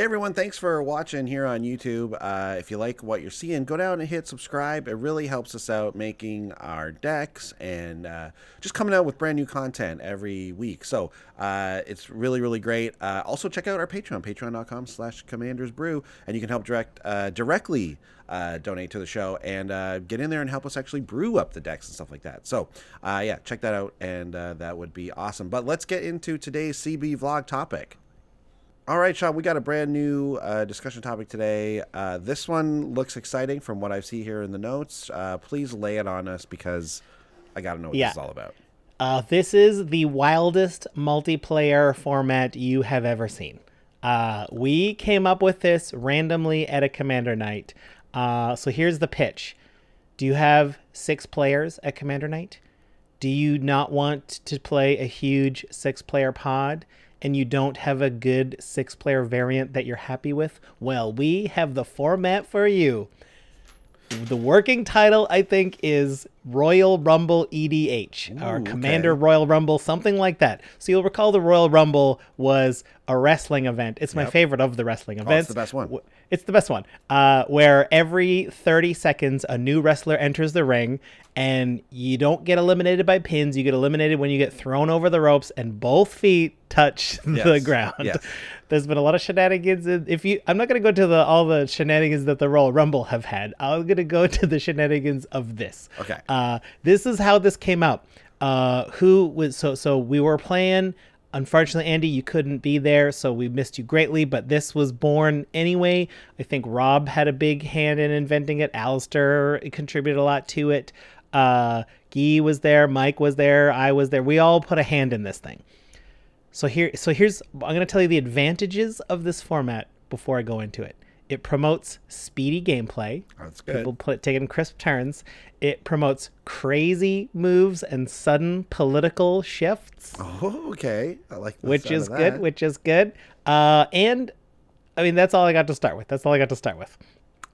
Hey everyone, thanks for watching here on YouTube. Uh, if you like what you're seeing, go down and hit subscribe. It really helps us out making our decks and uh, just coming out with brand new content every week. So uh, it's really, really great. Uh, also check out our Patreon, patreon.com slash commandersbrew, and you can help direct uh, directly uh, donate to the show and get in there and help us actually brew up the decks and stuff like that. So, yeah, check that out, and that would be awesome. But let's get into today's CB vlog topic. All right, Sean, we got a brand new uh, discussion topic today. Uh, this one looks exciting from what I see here in the notes. Uh, please lay it on us because I got to know what Yeah. this is all about. Uh, this is the wildest multiplayer format you have ever seen. Uh, we came up with this randomly at a commander night. Uh, so here's the pitch Do you have six players at commander night? Do you not want to play a huge six player pod and you don't have a good six player variant that you're happy with? Well, we have the format for you. The working title, I think, is Royal Rumble EDH or Commander okay. Royal Rumble, something like that. So you'll recall the Royal Rumble was a wrestling event. It's my Yep. favorite of the wrestling Oh, events. it's the best one. It's the best one. Uh, where every 30 seconds a new wrestler enters the ring, and you don't get eliminated by pins. You get eliminated when you get thrown over the ropes and both feet touch the ground. yes. There's been a lot of shenanigans. If you, I'm not gonna go to the all the shenanigans that the Royal Rumble have had. I'm gonna go to the shenanigans of this. Okay. Uh, this is how this came out. Uh, who was so so we were playing. Unfortunately, Andy, you couldn't be there, so we missed you greatly. But this was born anyway. I think Rob had a big hand in inventing it. Alistair contributed a lot to it. Uh, Guy was there. Mike was there. I was there. We all put a hand in this thing. So here, so here's I'm going to tell you the advantages of this format before I go into it. It promotes speedy gameplay. That's good. People play, taking crisp turns. It promotes crazy moves and sudden political shifts, Oh, okay. I like which is good. Which is good. Uh, and I mean, that's all I got to start with. That's all I got to start with.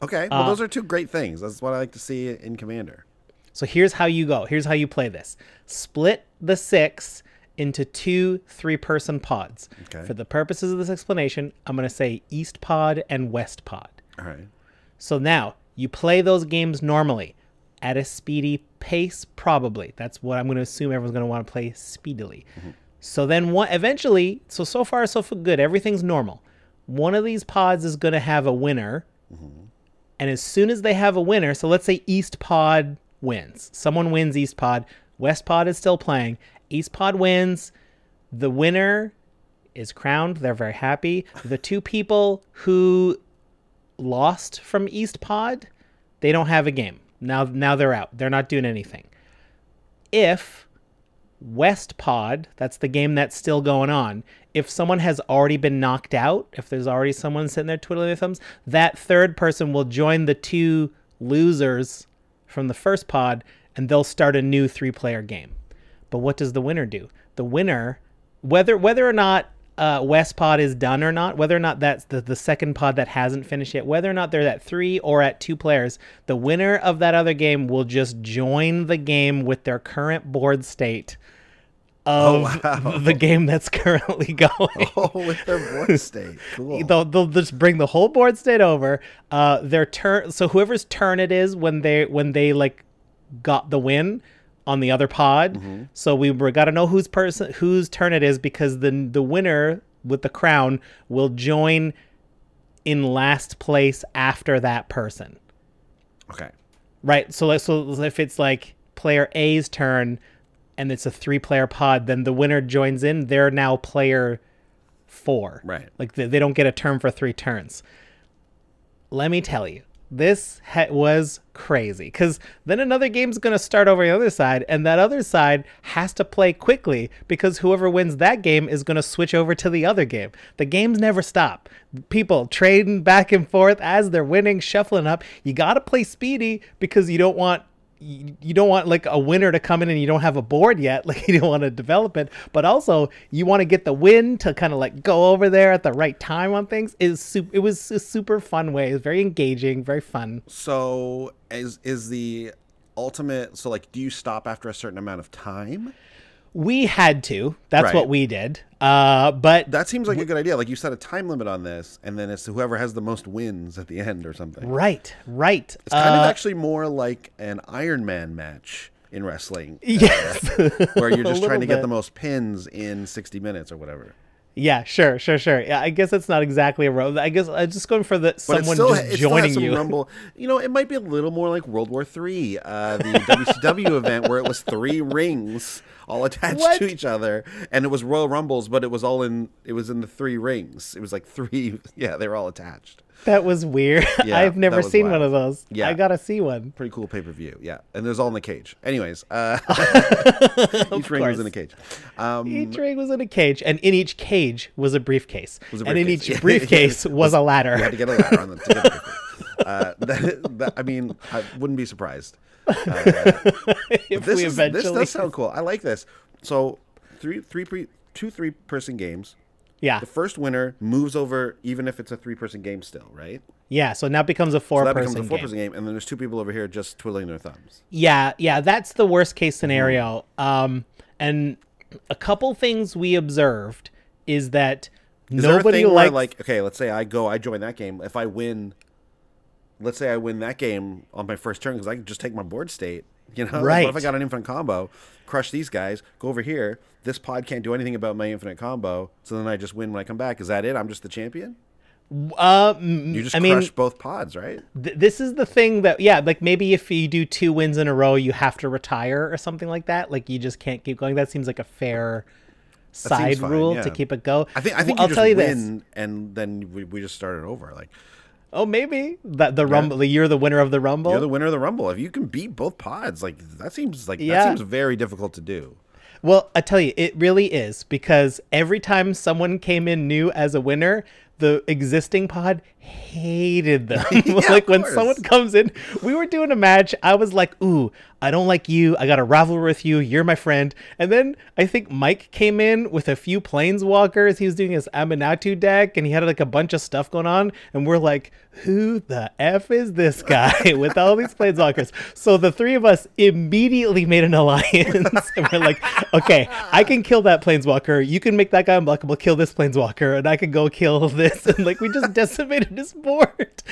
Okay. Well, uh, those are two great things. That's what I like to see in Commander. So here's how you go. Here's how you play this. Split the six into two three person pods. Okay. For the purposes of this explanation, I'm going to say East pod and West pod. All right. So now you play those games normally at a speedy pace, probably. That's what I'm going to assume everyone's going to want to play speedily. Mm-hmm. So then, what eventually, so so far so good, everything's normal. One of these pods is going to have a winner, mm-hmm. and as soon as they have a winner, so let's say East Pod wins, someone wins East Pod, West Pod is still playing, East Pod wins, the winner is crowned. They're very happy. The two people who lost from East Pod, they don't have a game. Now now they're out. They're not doing anything. If West Pod, that's the game that's still going on, if someone has already been knocked out, if there's already someone sitting there twiddling their thumbs, that third person will join the two losers from the first pod and they'll start a new three-player game. But what does the winner do? The winner, whether whether or not uh, West Pod is done or not, whether or not that's the, the second pod that hasn't finished yet, whether or not they're at three or at two players, the winner of that other game will just join the game with their current board state of wow. the game that's currently going. Oh, with their board state. Cool. They'll, they'll just bring the whole board state over. Uh, their turn. So whoever's turn it is when they when they like got the win on the other pod. Mm-hmm. So we we got to know whose person whose turn it is because the the winner with the crown will join in last place after that person. Okay. Right. So so if it's like player A's turn and it's a three player pod, then the winner joins in. They're now player four. Right. Like they, they don't get a turn for three turns. Let me tell you, this was crazy because then another game's going to start over the other side, and that other side has to play quickly because whoever wins that game is going to switch over to the other game. The games never stop. People trading back and forth as they're winning, shuffling up. You got to play speedy because you don't want you don't want like a winner to come in and you don't have a board yet like you don't want to develop it but also you want to get the win to kind of like go over there at the right time on things is super it was a super fun way it was very engaging very fun So is is the ultimate? So like, do you stop after a certain amount of time? We had to. That's Right. what we did. Uh, but That seems like a good idea. Like you set a time limit on this, and then it's whoever has the most wins at the end or something. right, right. It's kind of Uh, actually more like an Iron Man match in wrestling, yes. where you're just trying to get the most pins in 60 minutes or whatever. Yeah, sure, sure, sure. Yeah, I guess that's not exactly a row. I guess I'm just going for the someone still, just it still has joining you. Rumble. You know, it might be a little more like World War Three, uh, the WCW event where it was three rings all attached What? to each other, and it was Royal Rumbles, but it was all in. It was in the three rings. It was like three. Yeah, they were all attached. That was weird. Yeah, I've never seen wild. one of those. Yeah. I gotta see one. Pretty cool pay per view. Yeah, and there's all in the cage. Anyways, uh, each ring was in a cage. Um, Each ring was in a cage, and in each cage was a briefcase, Was a and in each briefcase was a ladder. you had to get a ladder on the. To get the uh, that, that, I mean, I wouldn't be surprised. if this, we is, eventually, this does sound cool. I like this. So three, three, pre, two, three person games. yeah, The first winner moves over, even if it's a three person game. Still, right? yeah. So now it becomes a So that four-person becomes a four game. person game, and then there's two people over here just twiddling their thumbs. Yeah, yeah, that's the worst case scenario. Um, and a couple things we observed is that Is nobody thing where, like, okay, let's say I go, I join that game. If I win, let's say I win that game on my first turn because I can just take my board state. You know, Like, what if I got an infinite combo, crush these guys, go over here. This pod can't do anything about my infinite combo, so then I just win when I come back. Is that it? I'm just the champion. uh, You just I mean, crush both pods, right? th- this is the thing that yeah, like maybe if you do two wins in a row, you have to retire or something like that. Like you just can't keep going. That seems like a fair side fine, rule yeah. to keep it go. I think I think Well, you just tell you win, this. and then we, we just started over. Like Oh, maybe that the rumble. You're the winner of the rumble. you're the winner of the rumble. If you can beat both pods, like that seems like Yeah. that seems very difficult to do. Well, I tell you, it really is because every time someone came in new as a winner, the existing pod hated them. like when someone comes in, we were doing a match. I was like, "Ooh, I don't like you. I got a rivalry with you. You're my friend." And then I think Mike came in with a few planeswalkers. He was doing his Aminatou deck, and he had like a bunch of stuff going on. And we're like, "Who the f is this guy with all these planeswalkers?" So the three of us immediately made an alliance, and we're like, "Okay, I can kill that planeswalker. You can make that guy unblockable. Kill this planeswalker, and I can go kill this." And like we just decimated his board,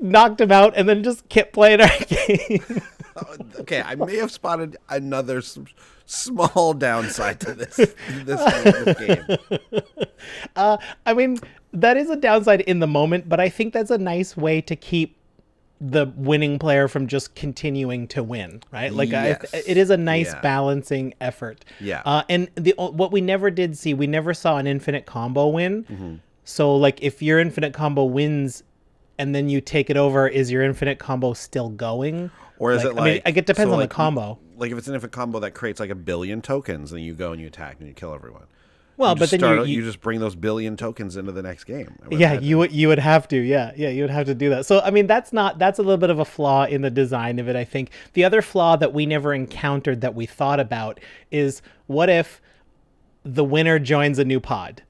knocked him out, and then just kept playing our game. Okay, I may have spotted another small downside to this this, this game. Uh, I mean, that is a downside in the moment, but I think that's a nice way to keep the winning player from just continuing to win, right? Like, Yes. I, it is a nice Yeah. balancing effort. Yeah. Uh, and the what we never did see, we never saw an infinite combo win. Mm-hmm. So, like, if your infinite combo wins, and then you take it over, is your infinite combo still going? Or is Like, it like? I mean, like, it depends so, on like, the combo. Like if it's an infinite combo that creates like a billion tokens, then you go and you attack and you kill everyone. Well, but then start, you, you, just bring those billion tokens into the next game. Yeah you would you would have to yeah yeah you would have to do that so i mean that's not that's a little bit of a flaw in the design of it i think the other flaw that we never encountered that we thought about is what if the winner joins a new pod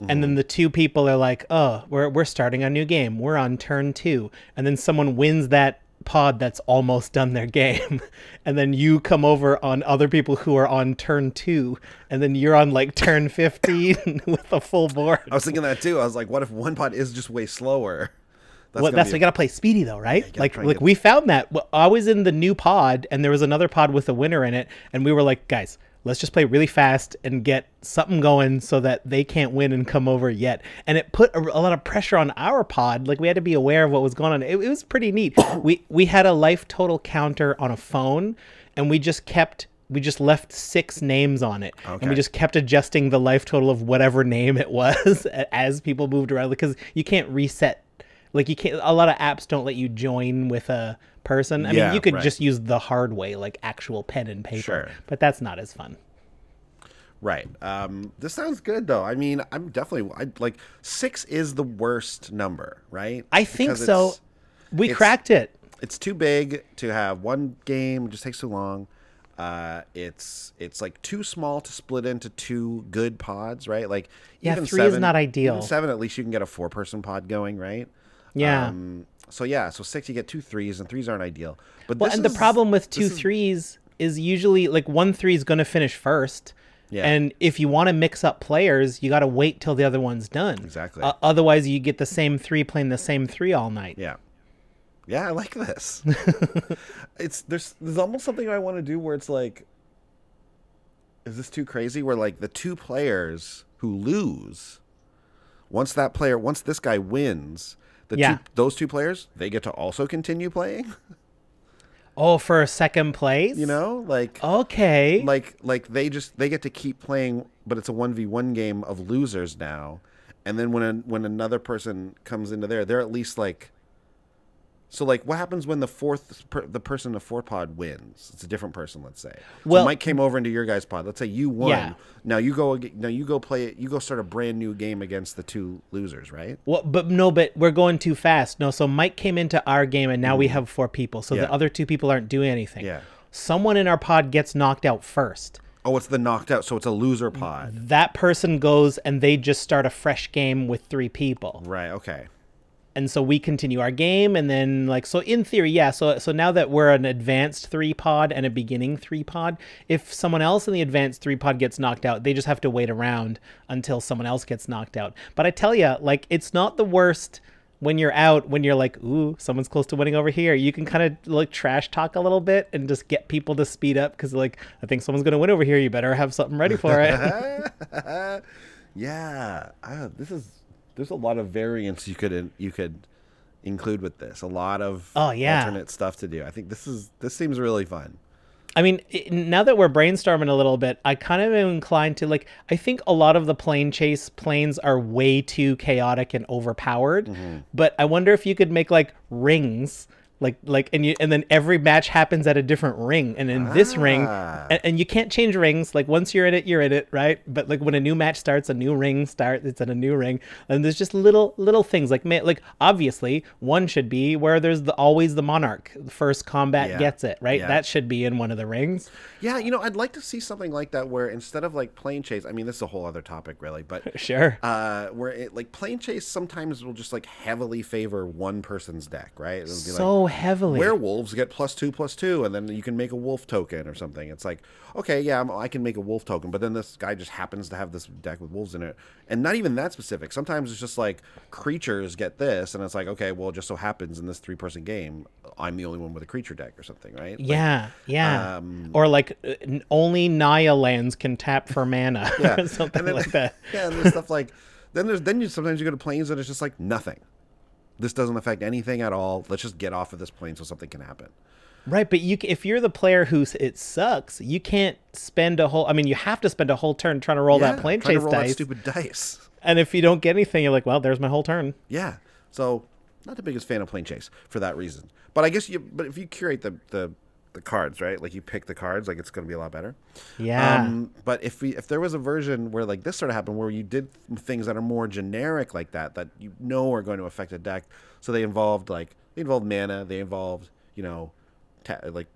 and Mm-hmm. then the two people are like oh we're, we're starting a new game we're on turn two and then someone wins that pod that's almost done their game and then you come over on other people who are on turn two and then you're on like turn 15 with a full board I was thinking that too. I was like, what if one pod is just way slower? That's well, that's a- gotta play speedy though, right? gotta like, like get- we found that. I was in the new pod, and there was another pod with a winner in it, and we were like, guys, let's just play really fast and get something going so that they can't win and come over yet. And it put a, a lot of pressure on our pod. Like we had to be aware of what was going on. It, it was pretty neat. we we had a life total counter on a phone, and we just kept. We just left six names on it, and we just kept adjusting the life total of whatever name it was as people moved around because you can't reset like you can't. A lot of apps don't let you join with a person. I Yeah, mean, you could right. just use the hard way, like actual pen and paper. Sure. But that's not as fun. Right. Um, this sounds good though. I mean, I'm definitely I, like six is the worst number, right? I think Because so. We it's- cracked it. It's too big to have one game. It just takes too long. Uh, it's it's like too small to split into two good pods, right? Like Yeah, even three is seven, not even ideal. seven, at least you can get a four person pod going, right? Yeah. Um, so yeah, so six you get two threes, and threes aren't ideal. But well, and the problem with two is- threes is usually like one three is going to finish first, Yeah. And if you want to mix up players, you got to wait till the other one's done. Exactly. Uh, otherwise, you get the same three playing the same three all night. Yeah. Yeah, I like this. it's there's there's almost something I want to do where it's like is this too crazy where like the two players who lose once that player once this guy wins, the Yeah. two those two players, they get to also continue playing, Oh, for a second place? you know? Like Okay. like like they just they get to keep playing but it's a 1v1 game of losers now and then when a, when another person comes into there they're at least like so like what happens when the fourth per, the person in the fourth pod wins it's a different person let's say so mike came over into your guys pod let's say you won Yeah. now you go now you go play it you go start a brand new game against the two losers right Well, but no, but we're going too fast. No, so Mike came into our game and now we have four people. So Mm. Yeah. the other two people aren't doing anything. Yeah. Someone in our pod gets knocked out first. oh it's the knocked out so it's a loser pod That person goes and they just start a fresh game with three people. right okay And so we continue our game and then like so in theory, yeah, so so now that we're an advanced 3 pod and a beginning 3 pod, if someone else in the advanced 3 pod gets knocked out, they just have to wait around until someone else gets knocked out. But I tell you, like it's not the worst when you're out when you're like, "Ooh, someone's close to winning over here." You can kind of like trash talk a little bit and just get people to speed up cuz like, I think someone's going to win over here. You better have something ready for it. Yeah, I, this is there's a lot of variants you could you could include with this. A lot of Oh, yeah. alternate stuff to do. I think this is this seems really fun. I mean, now that we're brainstorming a little bit, I kind of am inclined to like. I think a lot of the Planechase planes are way too chaotic and overpowered. Mm-hmm. But I wonder if you could make like rings, like like, and you and then every match happens at a different ring, and in this ring, Ah. and, and you can't change rings. Like once you're in it, you're in it, right? But like when a new match starts, a new ring starts. It's at a new ring, and there's just little little things like like obviously one should be where there's the always the monarch. The first combat Yeah. gets it, right? Yeah. That should be in one of the rings. Yeah, you know, I'd like to see something like that where instead of like Planechase, I mean, this is a whole other topic, really, but Sure. uh, where it like Planechase sometimes will just like heavily favor one person's deck, right? It'll be so heavily. werewolves get plus two plus two and then you can make a wolf token or something it's like okay yeah I'm, i can make a wolf token but then this guy just happens to have this deck with wolves in it and not even that specific sometimes it's just like creatures get this and it's like okay well it just so happens in this three person game i'm the only one with a creature deck or something right Like, yeah, yeah. um, or like only Naya lands can tap for mana yeah or something then, like that. yeah and there's stuff like then there's then you sometimes you go to planes and it's just like nothing this doesn't affect anything at all let's just get off of this plane so something can happen Right, but you if you're the player who it sucks, you can't spend a whole. I mean, you have to spend a whole turn trying to roll that plane trying to chase roll that dice, stupid dice and if you don't get anything, you're like, well, there's my whole turn. Yeah. So not the biggest fan of Planechase for that reason. But I guess you but if you curate the the, the cards, right? Like you pick the cards, like it's gonna be a lot better. Yeah, Um, but if we if there was a version where like this sort of happened where you did things that are more generic like that, that you know are going to affect a deck. So they involved like they involved mana, they involved, you know, ta- like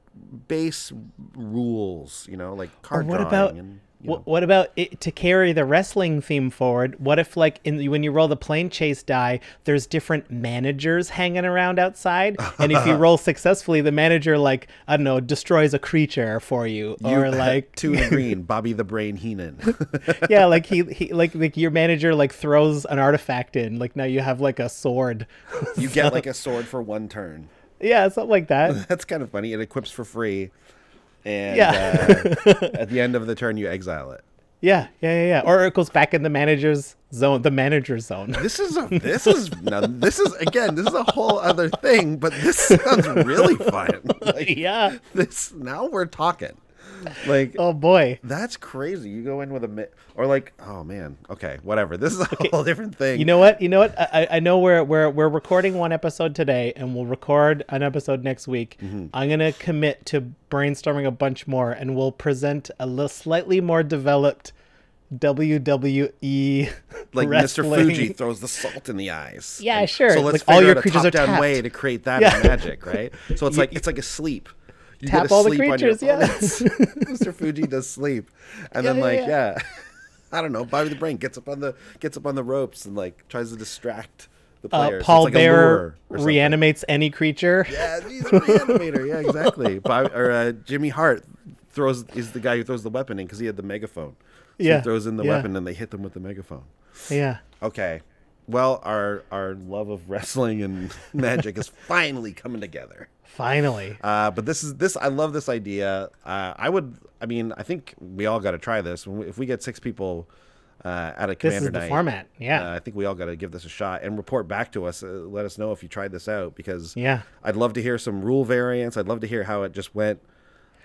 base rules, you know, like card what drawing about and know. What about it, to carry the wrestling theme forward? What if, like, in when you roll the Planechase die, there's different managers hanging around outside, and if you roll successfully, the manager, like, I don't know, destroys a creature for you, You- or like, two green, Bobby the Brain Heenan. yeah, like he, he, like, like your manager like throws an artifact in, like now you have like a sword. you get like a sword for one turn. yeah, something like that. That's kind of funny. It equips for free, and Yeah. uh, at the end of the turn, you exile it. Yeah, yeah, yeah, yeah. Or it goes back in the manager's zone, the manager zone. This is a this is now, this is again this is a whole other thing, but this sounds really fun. Like, yeah. this now we're talking. Like Oh boy. that's crazy. You go in with a mi- or like oh man, okay, whatever. This is a whole different thing. You know what? You know what? I, I know we're we're we're recording one episode today, and we'll record an episode next week. Mm-hmm. I'm gonna commit to brainstorming a bunch more, and we'll present a little slightly more developed WWE like Mr. Fuji throws the salt in the eyes. Yeah, And sure. So let's Like, all your out a creatures are top-down tapped. way to create that Yeah. Magic, right? So it's like it's like a sleep. You Tap get all the sleep on your creatures, yeah. Mr. Fuji does sleep, and Yeah, then yeah, like yeah. yeah. I don't know. Bobby the Brain gets up on the gets up on the ropes and like tries to distract the Uh, players. It's Paul like Bear lure or something. reanimates any creature. Yeah, he's a reanimator. Yeah, exactly. Bob, or uh, Jimmy Hart throws is the guy who throws the weapon in because he had the megaphone. Yeah, He throws in the yeah. weapon and they hit them with the megaphone. Yeah. Okay. Well, our our love of wrestling and magic is finally coming together. Finally. Uh, but this is this. I love this idea. Uh, I would. I mean, I think we all got to try this. If we get six people uh, at a This commander is the night, format. Yeah. uh, I think we all got to give this a shot and report back to us. Uh, let us know if you tried this out because Yeah. I'd love to hear some rule variants. I'd love to hear how it just went.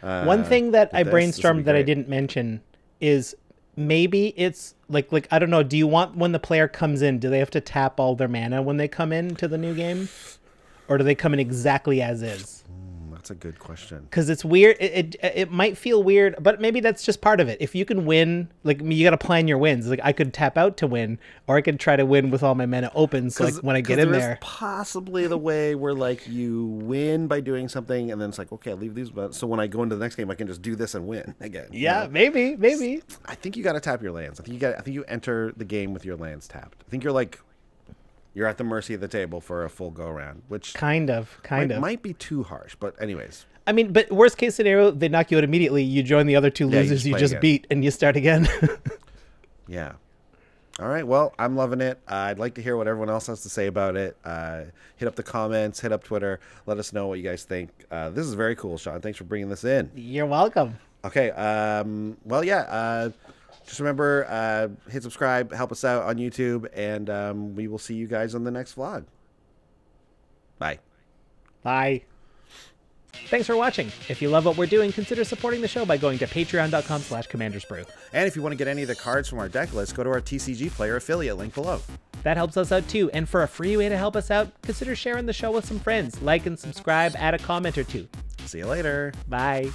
Uh, One thing that I this. This brainstormed that I didn't mention is maybe it's like like I don't know. Do you want when the player comes in? Do they have to tap all their mana when they come into the new game, or do they come in exactly as is? That's a good question. Because it's weird. It, it it might feel weird, but maybe that's just part of it. If you can win, like you got to plan your wins. Like I could tap out to win, or I could try to win with all my mana open. So like when I get in there is possibly the way where like you win by doing something, and then it's like, okay, I leave these, but so when I go into the next game, I can just do this and win again. you yeah, know? maybe, maybe. I think you got to tap your lands. I think you got. I think you enter the game with your lands tapped. I think you're like, you're at the mercy of the table for a full go round, which Kind of, kind might, of. might be too harsh. But anyways, I mean, but worst case scenario, they knock you out immediately. You join the other two Yeah, you losers just you just beat, and you start again. yeah. All right. Well, I'm loving it. Uh, I'd like to hear what everyone else has to say about it. Uh, hit up the comments. Hit up Twitter. Let us know what you guys think. Uh, this is very cool, Sean. Thanks for bringing this in. You're welcome. Okay. Um, well, yeah. Just remember, uh, hit subscribe, help us out on YouTube, and um, we will see you guys on the next vlog. Bye. Bye. Thanks for watching. If you love what we're doing, consider supporting the show by going to patreon.com slash commandersbrew. And if you want to get any of the cards from our deck list, go to our TCGplayer affiliate link below. That helps us out too. And for a free way to help us out, consider sharing the show with some friends. Like and subscribe, add a comment or two. See you later. Bye.